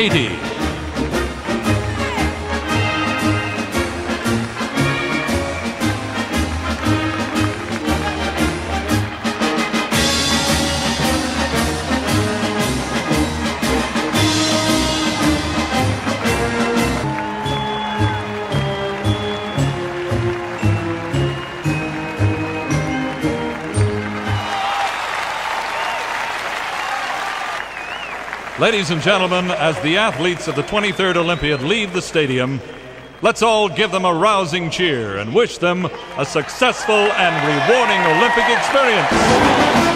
Haiti. Ladies and gentlemen, as the athletes of the 23rd Olympiad leave the stadium, let's all give them a rousing cheer and wish them a successful and rewarding Olympic experience.